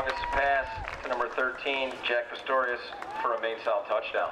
longest pass to number 13, Jack Pistorius, for a main style touchdown.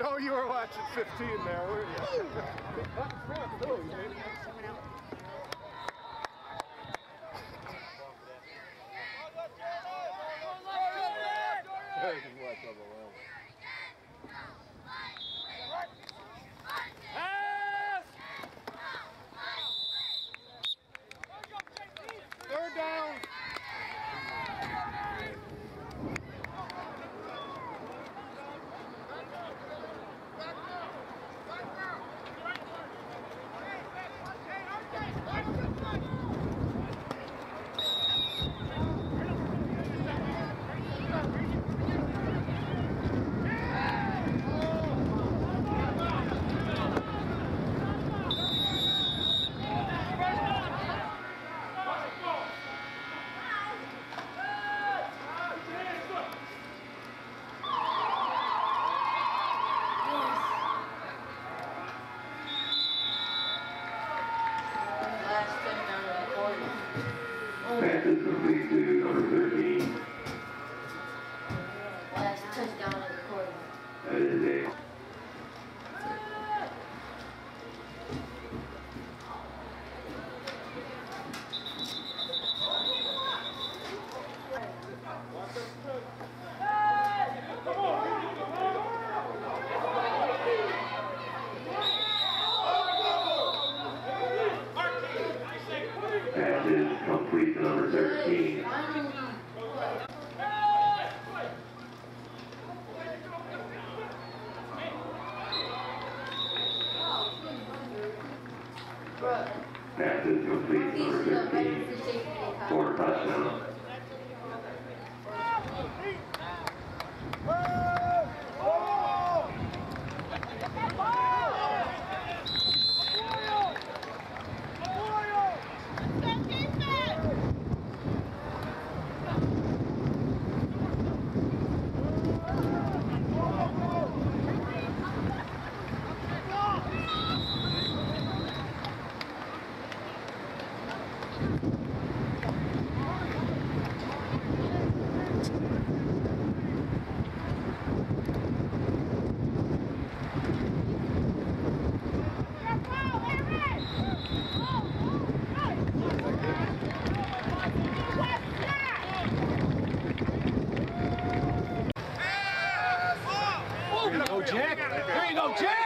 Know you were watching 15 there, weren't you? Pass is complete to number 13. Finally. Bruh, Pass is complete to number are better 15. for touchdown. Joe James.